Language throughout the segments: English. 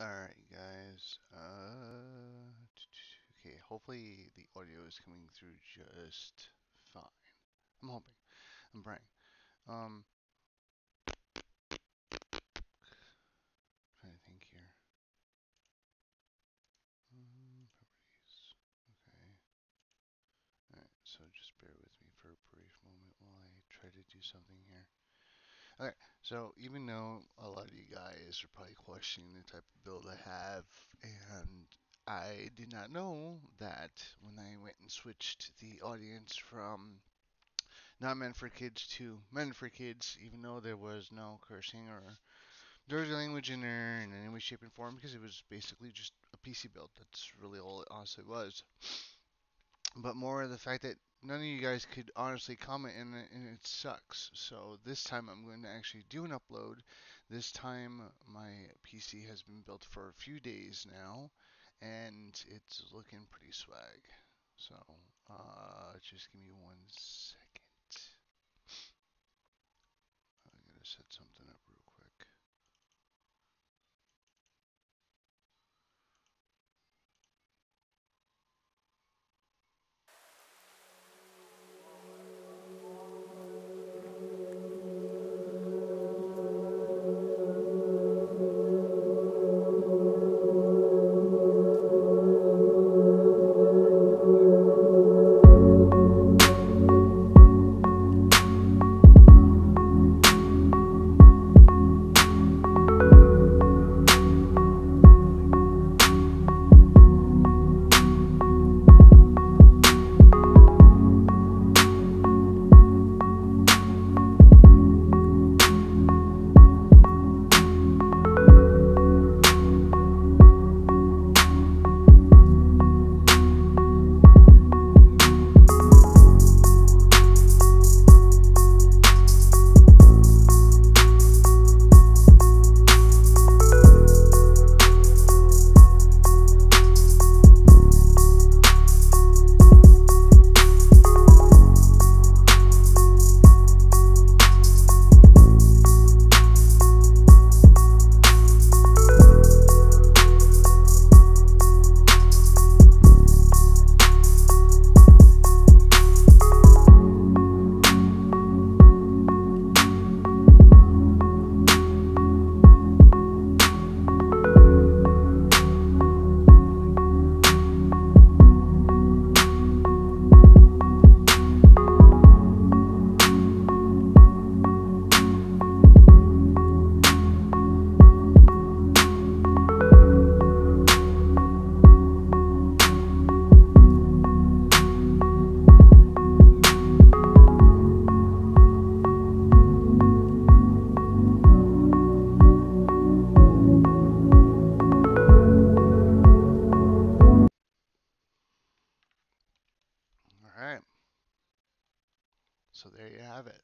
Alright, guys. Uh, okay, hopefully the audio is coming through just fine. I'm hoping. I'm praying. Um, trying to think here. Um, properties. Okay. Alright, so just bear with me for a brief moment while I try to do something here. So even though a lot of you guys are probably questioning the type of build I have, and I did not know that when I went and switched the audience from not meant for kids to meant for kids, even though there was no cursing or dirty language in there in any way, shape, and form, because it was basically just a PC build. That's really all it honestly was. But more of the fact that none of you guys could honestly comment and it, and it sucks. So this time I'm going to actually do an upload. This time my PC has been built for a few days now and it's looking pretty swag. So uh, just give me one second. I'm gonna set something up So there you have it.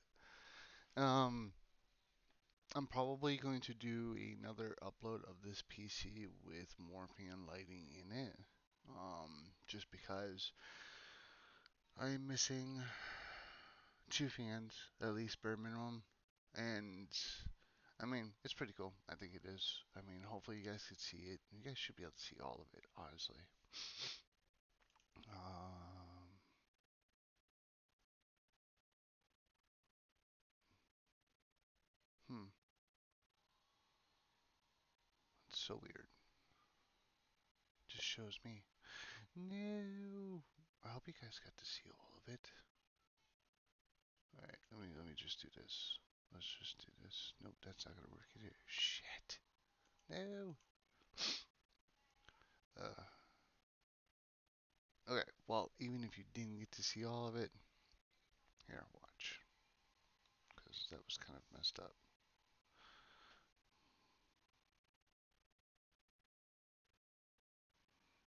Um, I'm probably going to do another upload of this PC with more fan lighting in it. Um, just because I'm missing two fans, at least bare minimum. And I mean, it's pretty cool. I think it is. I mean, hopefully you guys could see it. You guys should be able to see all of it, honestly. Um, so weird. Just shows me. No. I hope you guys got to see all of it. Alright, let me let me just do this. Let's just do this. Nope, that's not gonna work either. Shit. No. Uh. Okay, well, even if you didn't get to see all of it, here, watch. Because that was kind of messed up.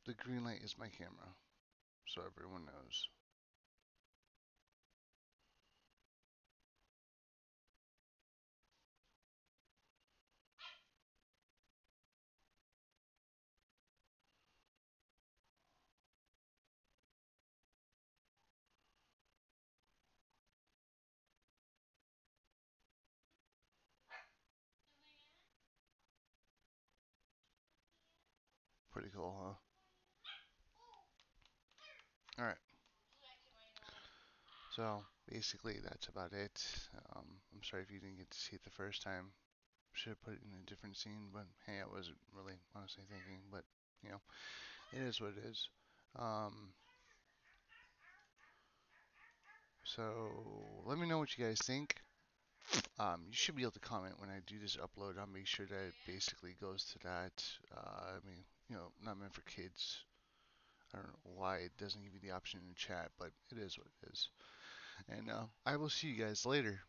The green light is my camera, so everyone knows. pretty cool, huh? Alright. So, basically, that's about it. Um, I'm sorry if you didn't get to see it the first time. Should have put it in a different scene, but hey, I wasn't really honestly thinking, but, you know, it is what it is. Um, so, let me know what you guys think. Um, you should be able to comment when I do this upload. I'll make sure that it basically goes to that. Uh, I mean, you know, not meant for kids. I don't know why it doesn't give you the option in the chat, but it is what it is. And uh, I will see you guys later.